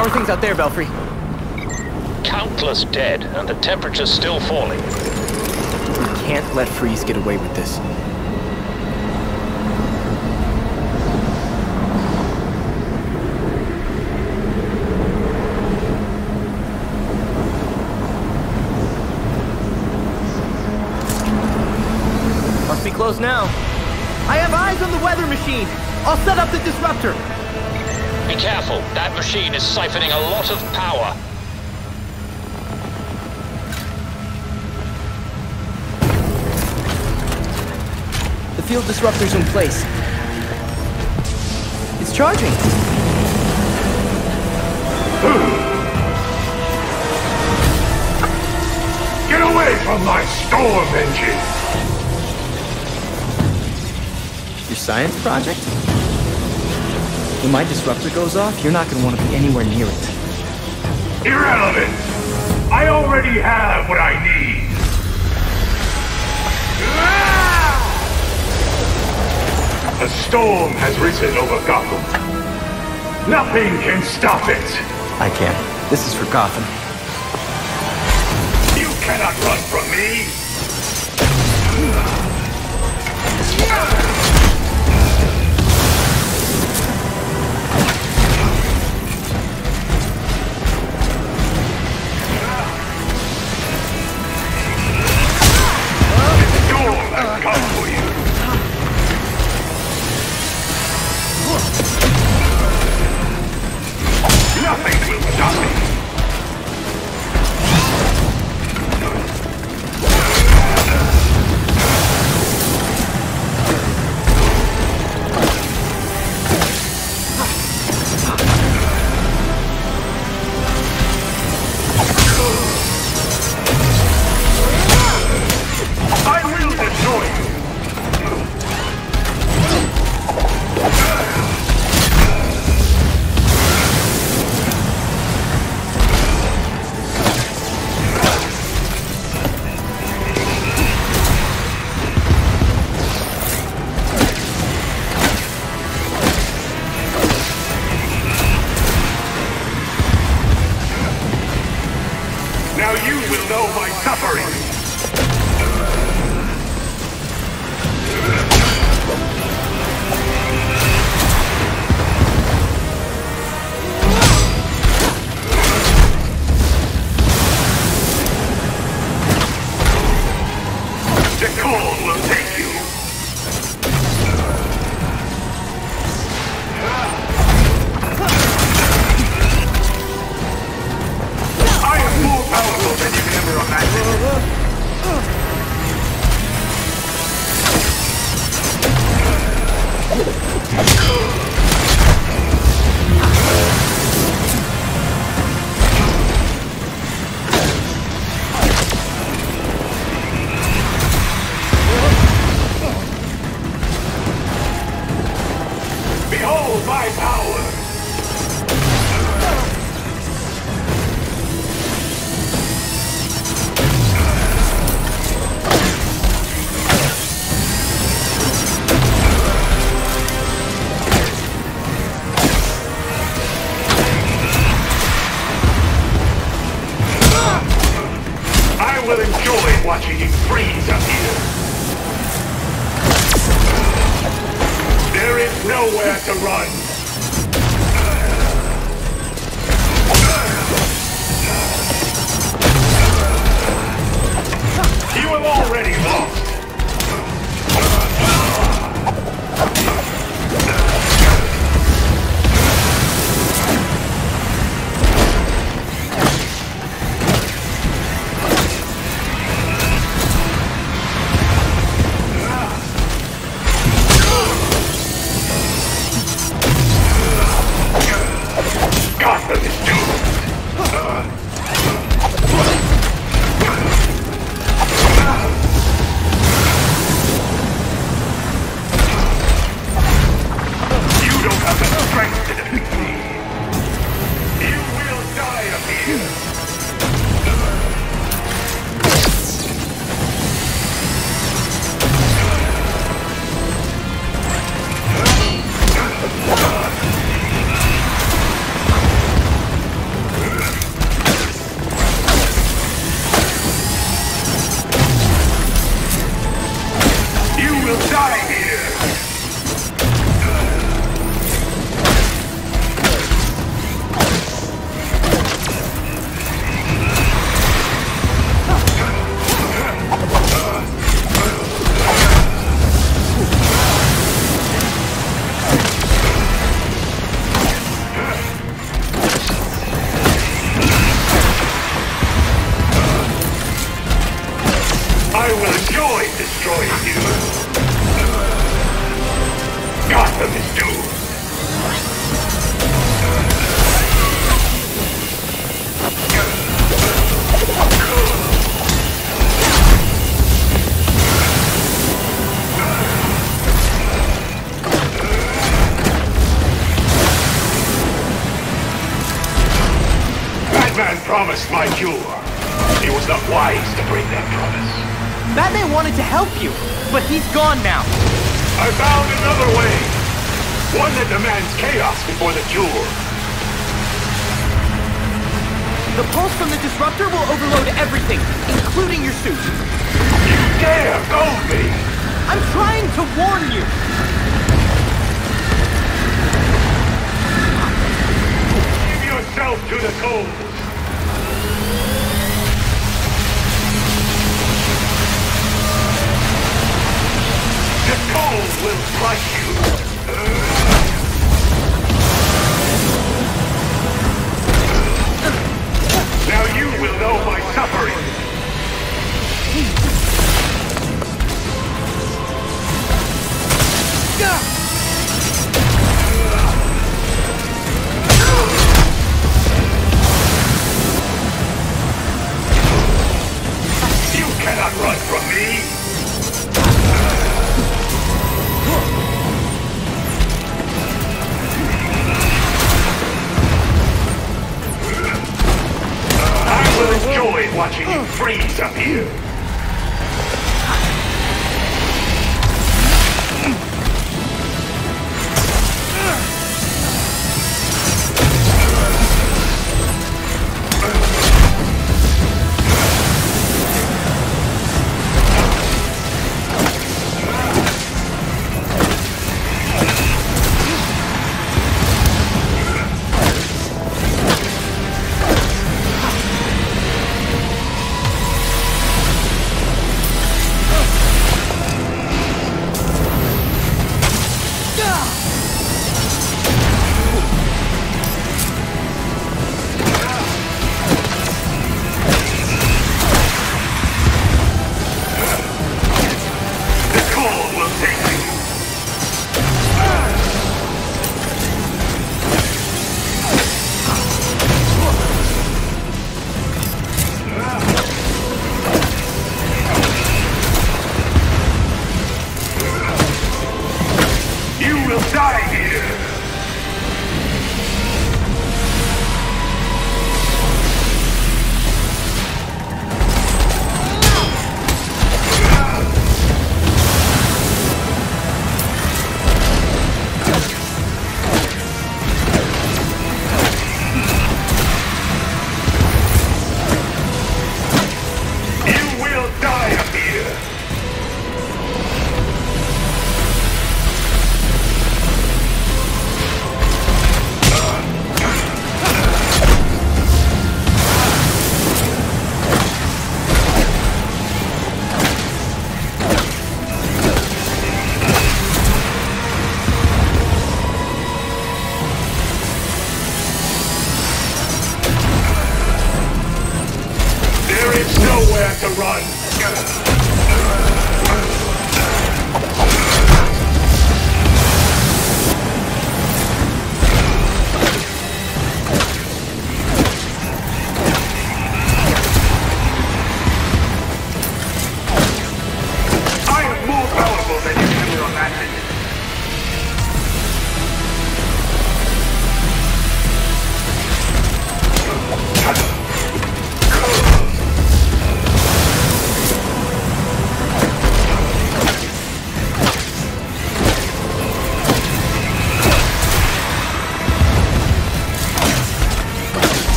How are things out there, Belfry? Countless dead, and the temperature's still falling. We can't let Freeze get away with this. Must be close now. I have eyes on the weather machine. I'll set up the disruptor. Be careful, that machine is siphoning a lot of power. The field disruptor's in place. It's charging. Get away from my storm engine! Your science project? When my disruptor goes off, you're not gonna want to be anywhere near it. Irrelevant! I already have what I need! A storm has risen over Gotham. Nothing can stop it! I can. This is for Gotham. You cannot run from me! Nowhere to run. You have already lost. Promised my cure. It was not wise to break that promise. Batman wanted to help you, but he's gone now. I found another way. One that demands chaos before the cure. The pulse from the disruptor will overload everything, including your suit. You dare goad me! I'm trying to warn you. Give yourself to the cold. Will crush you. Now you will know my suffering.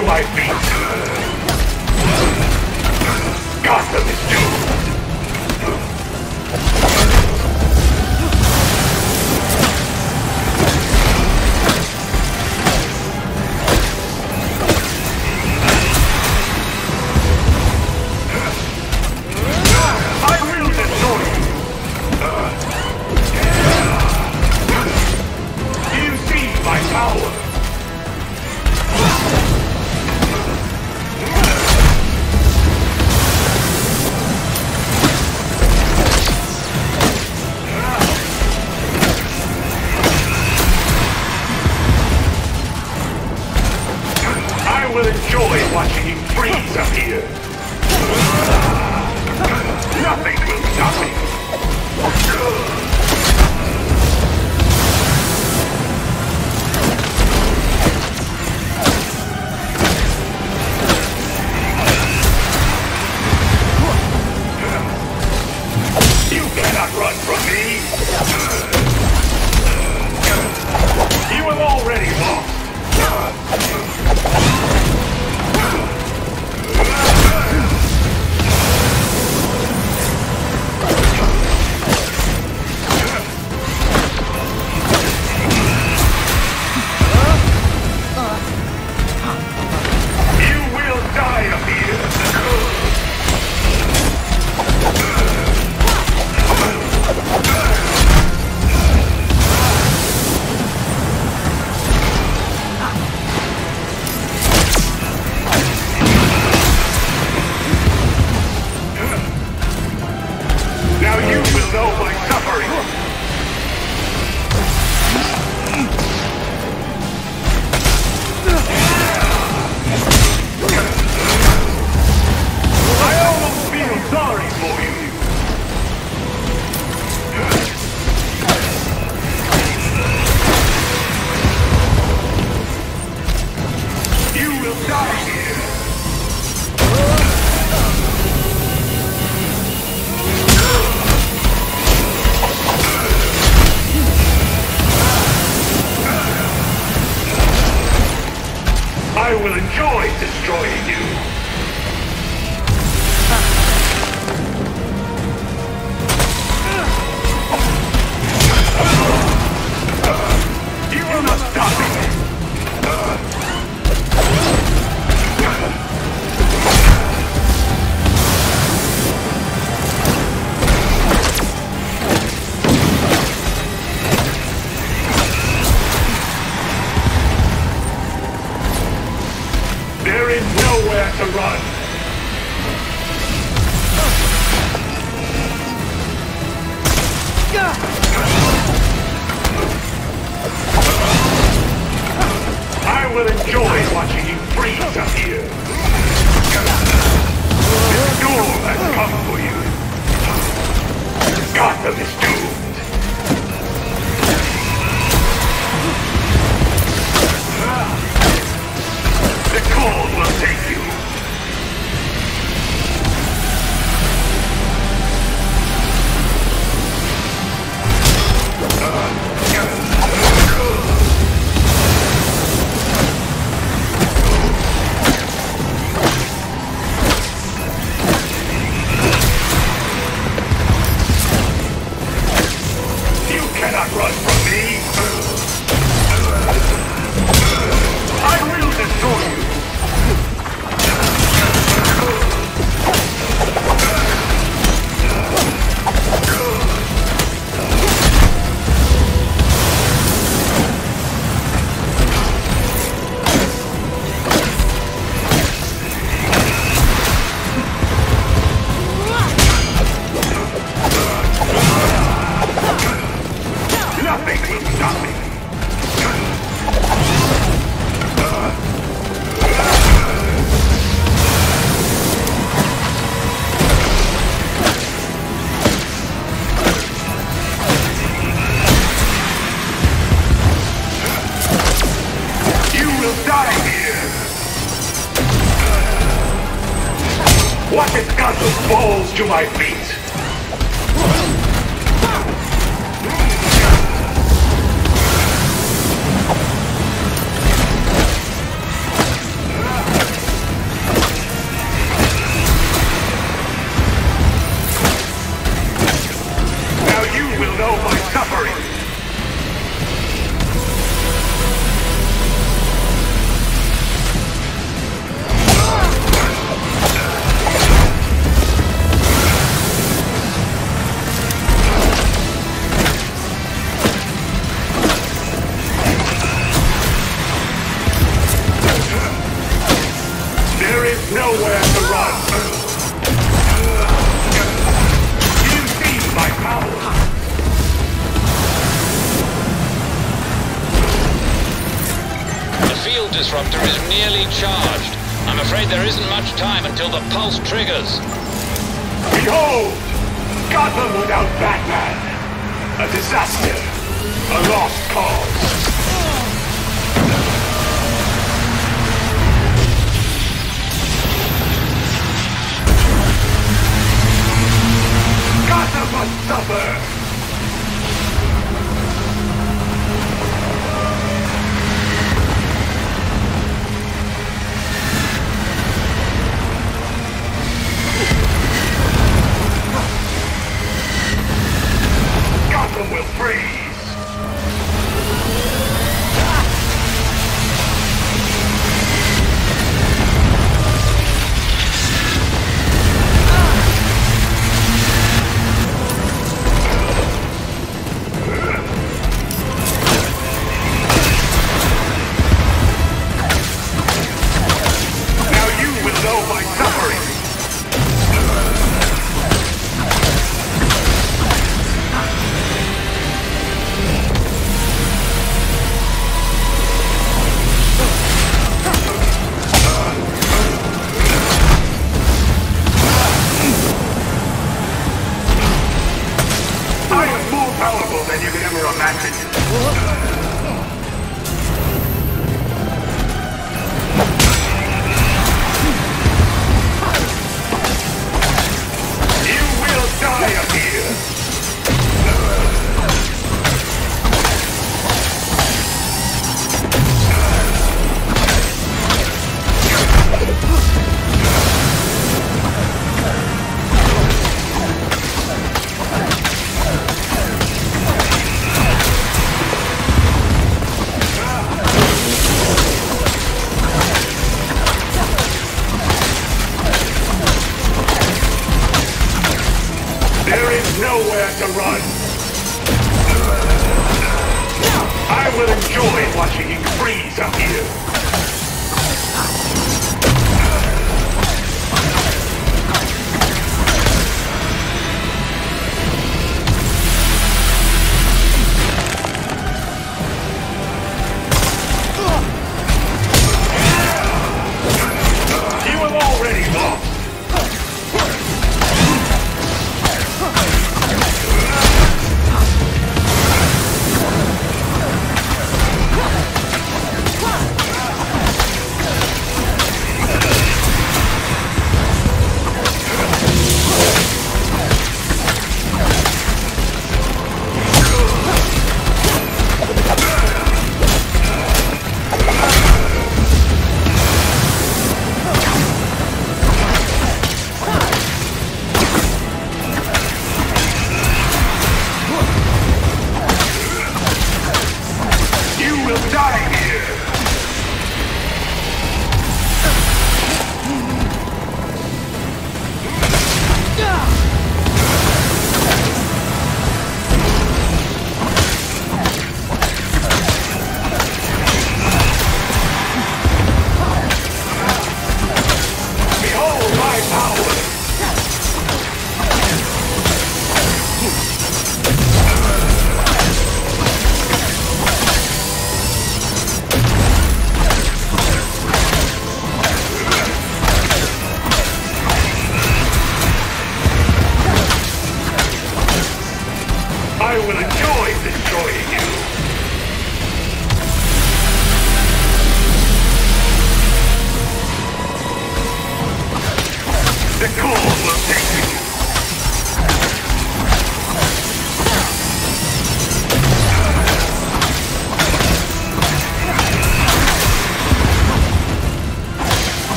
To my feet? Gotham is have to run. I will enjoy watching you freeze up here. This duel has come for you. Gotham is doomed. The cold will take you.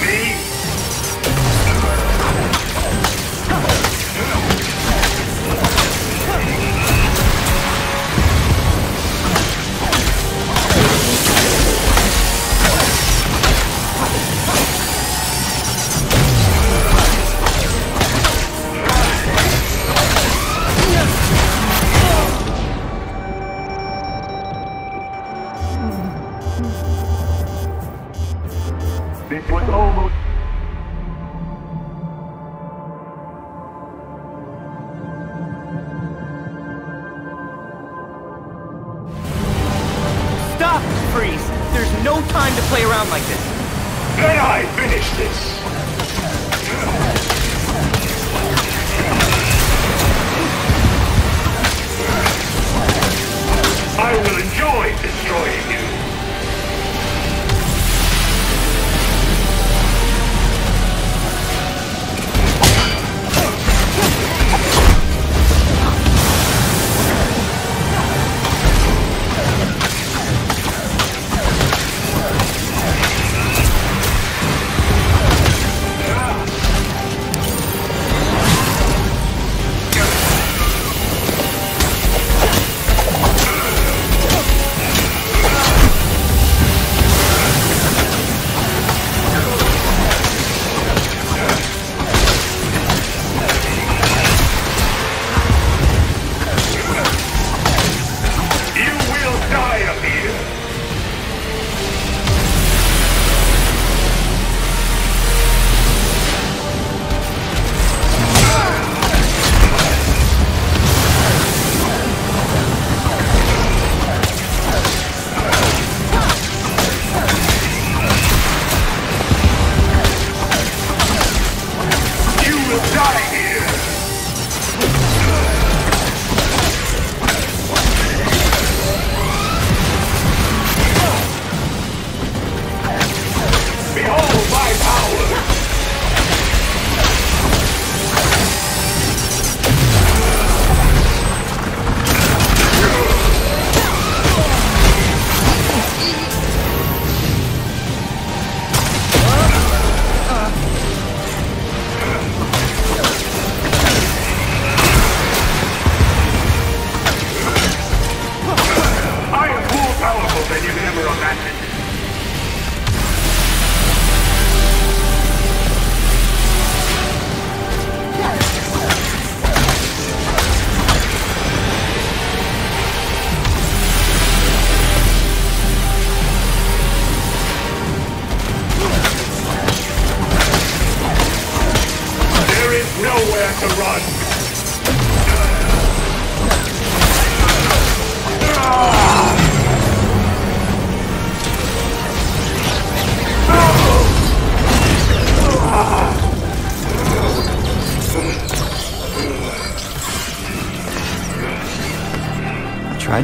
Me!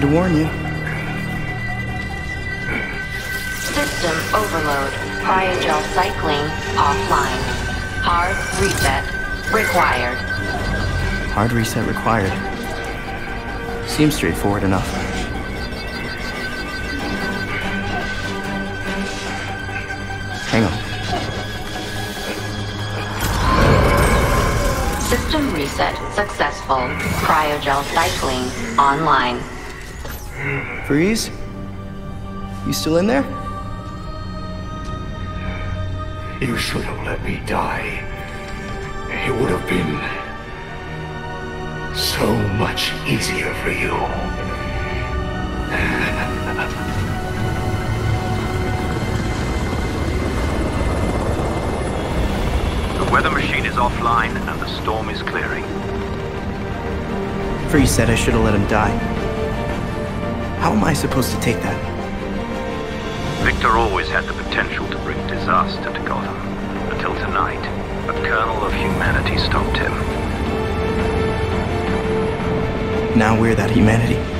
To warn you. System overload. Cryogel cycling offline. Hard reset required. Hard reset required. Seems straightforward enough. Hang on. System reset successful. Cryogel cycling online. Freeze? You still in there? You should have let me die. It would have been so much easier for you. The weather machine is offline and the storm is clearing. Freeze said I should have let him die. How am I supposed to take that? Victor always had the potential to bring disaster to Gotham. Until tonight, a kernel of humanity stopped him. Now we're that humanity.